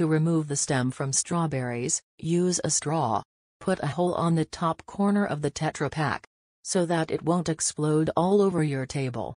To remove the stem from strawberries, use a straw. Put a hole on the top corner of the Tetra Pak. So that it won't explode all over your table.